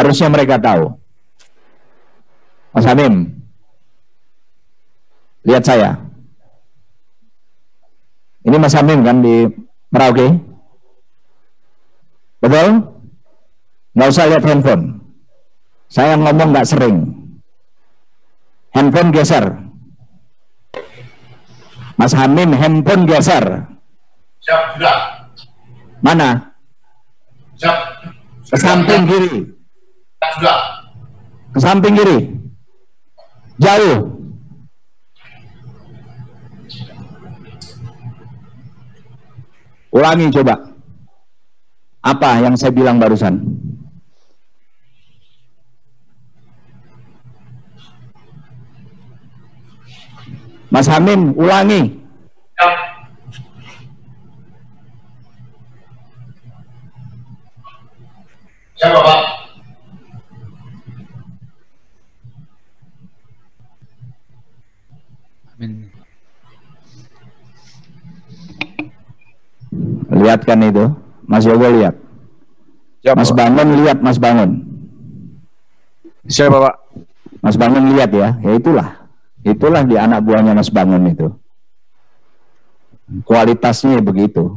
Harusnya mereka tahu. Mas Hamim, lihat saya. Ini Mas Hamim kan di Merauke? Betul? Nggak usah lihat handphone. Saya ngomong nggak sering. Handphone geser. Mas Hamim, handphone geser. Siap, sudah. Mana? Siap. Ke samping kiri. Sudah. Ke samping kiri. Jauh. Ulangi coba. Apa yang saya bilang barusan? Mas Hamim, ulangi. Siap, Bapak. Amin. Lihat kan itu? Mas Yogo lihat. Siap, Mas Pak. Bangun lihat, Mas Bangun. Siap, Bapak. Mas Bangun lihat ya, ya itulah. Itulah di anak buahnya Mas Bangun itu. Kualitasnya begitu.